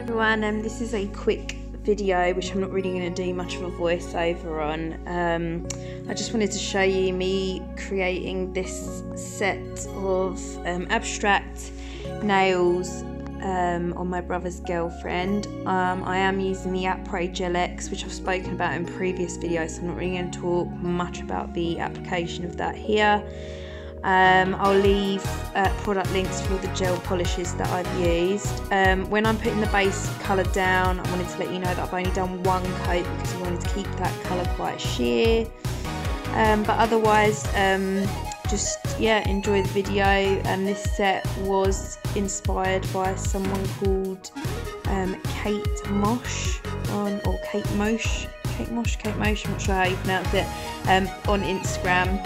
everyone, um, this is a quick video which I'm not really going to do much of a voiceover on. Um, I just wanted to show you me creating this set of um, abstract nails um, on my brother's girlfriend. Um, I am using the Apres Gel X which I've spoken about in previous videos so I'm not really going to talk much about the application of that here. Um, I'll leave uh, product links for the gel polishes that I've used. Um, when I'm putting the base colour down, I wanted to let you know that I've only done one coat because I wanted to keep that colour quite sheer. Um, but otherwise, um, just yeah, enjoy the video. And this set was inspired by someone called um, Kate Mosh on or Kate Mosh, Kate Mosh, Kate Mosh. I'm not sure how you pronounce it um, on Instagram.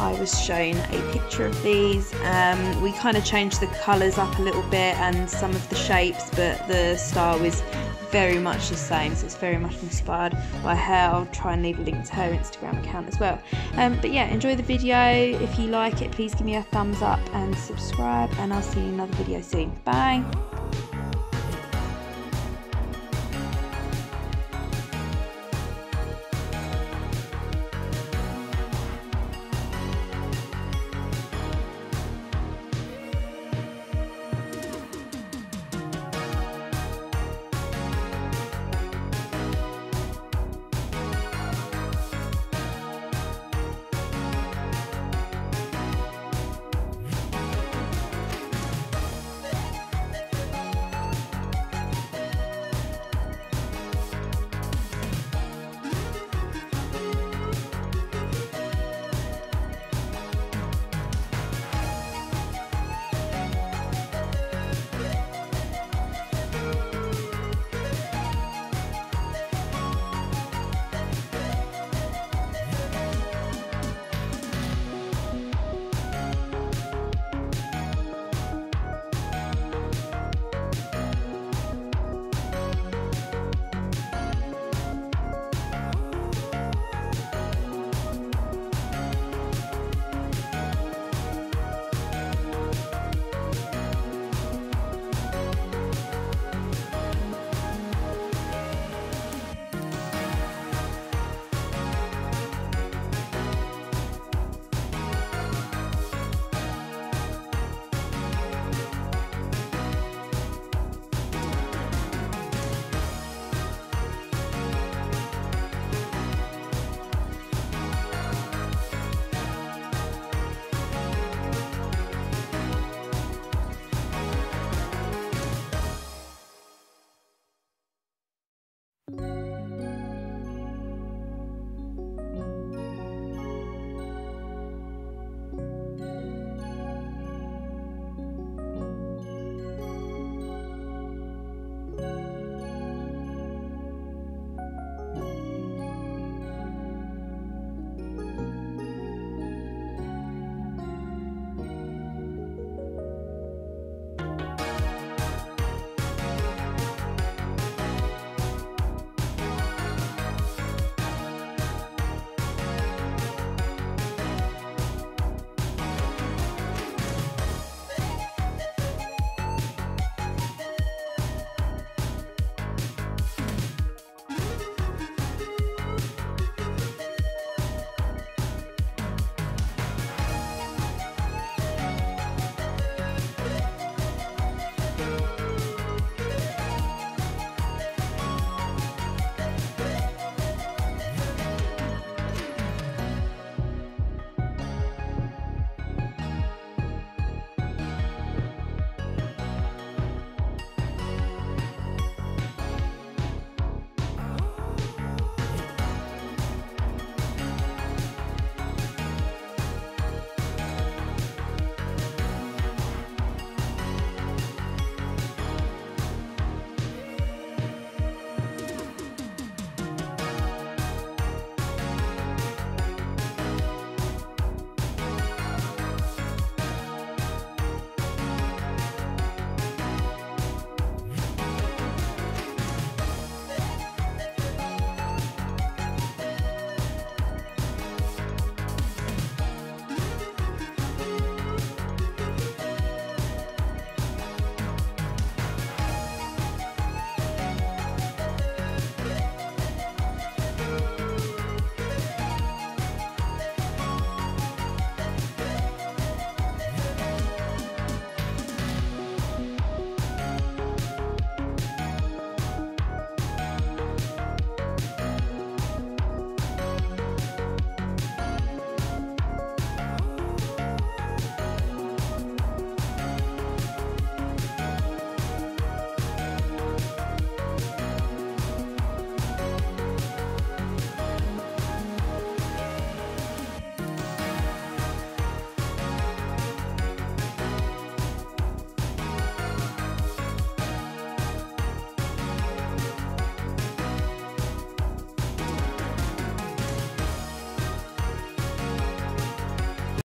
I was shown a picture of these. Um, we kind of changed the colours up a little bit and some of the shapes, but the style was very much the same, so it's very much inspired by her. I'll try and leave a link to her Instagram account as well. Um, but yeah, enjoy the video. If you like it, please give me a thumbs up and subscribe, and I'll see you in another video soon. Bye.